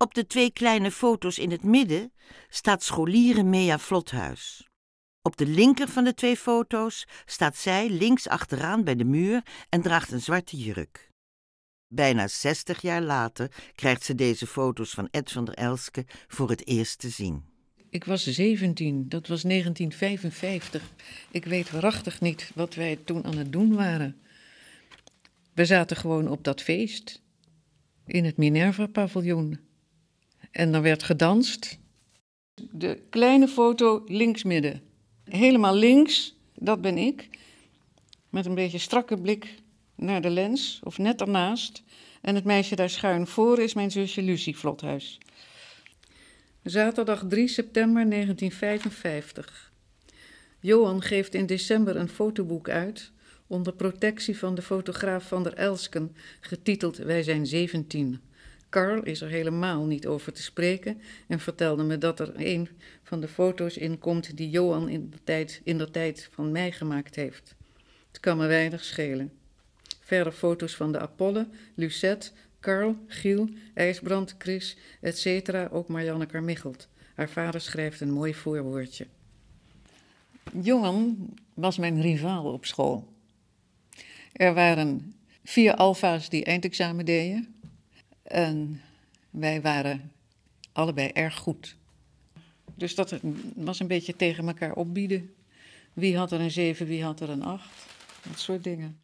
Op de twee kleine foto's in het midden staat scholieren Mea Vlothuis. Op de linker van de twee foto's staat zij links achteraan bij de muur en draagt een zwarte jurk. Bijna 60 jaar later krijgt ze deze foto's van Ed van der Elske voor het eerst te zien. Ik was 17, dat was 1955. Ik weet waarachtig niet wat wij toen aan het doen waren. We zaten gewoon op dat feest in het Minerva-paviljoen. En dan werd gedanst. De kleine foto linksmidden. Helemaal links, dat ben ik. Met een beetje strakke blik naar de lens, of net ernaast. En het meisje daar schuin voor is mijn zusje Lucie Vlothuis. Zaterdag 3 september 1955. Johan geeft in december een fotoboek uit onder protectie van de fotograaf van der Elsken, getiteld Wij zijn 17. Carl is er helemaal niet over te spreken en vertelde me dat er een van de foto's in komt die Johan in de tijd, in de tijd van mij gemaakt heeft. Het kan me weinig schelen. Verder foto's van de Apolle, Lucette, Carl, Giel, IJsbrand, Chris, etc. Ook Marianne Carmichelt. Haar vader schrijft een mooi voorwoordje. Johan was mijn rivaal op school. Er waren vier alfa's die eindexamen deden. En wij waren allebei erg goed. Dus dat was een beetje tegen elkaar opbieden. Wie had er een zeven, wie had er een acht. Dat soort dingen.